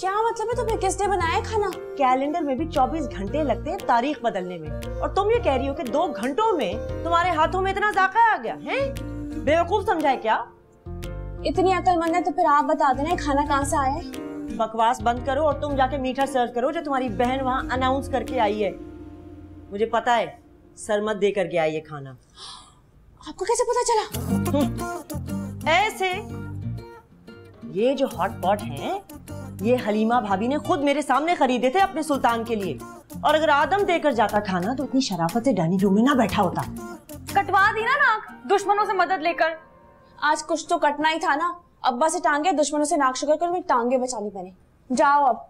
क्या मतलब है तुम्हें किसने बनाया खाना? कैलेंडर में भी 24 घंटे लगते हैं तारीख बदलने में। और तुम ये कह रही हो कि दो घंटों में तुम्हारे हाथों में इतना जाका आ गया है? बेवकूफ़ समझा है क्या? इतनी अकलमंद है तो फिर आप बता देना खाना कहाँ से आया है। बकवास बंद करो और तुम जाके मीठा सर्व करो जो तुम्हारी बहन वहाँ अनाउंस करके आई है। मुझे पता है सरमत दे करके आई है खाना। आपको कैसे पता चला? ऐसे ये जो हॉट पॉट हैं ये हलीमा भाभी ने खुद मेरे सामने खरीदे थे अपने सुल्तान के लिए। और अगर आदम देकर जाता खाना तो इतनी शराफत से डाइनिंग रूम में ना बैठा होता। कटवा दी ना नाक दुश्मनों से मदद लेकर। आज कुछ तो कटना ही था ना। अब्बा से टांगे दुश्मनों से नाक शुगर कर टांगे बचानी पड़े जाओ अब।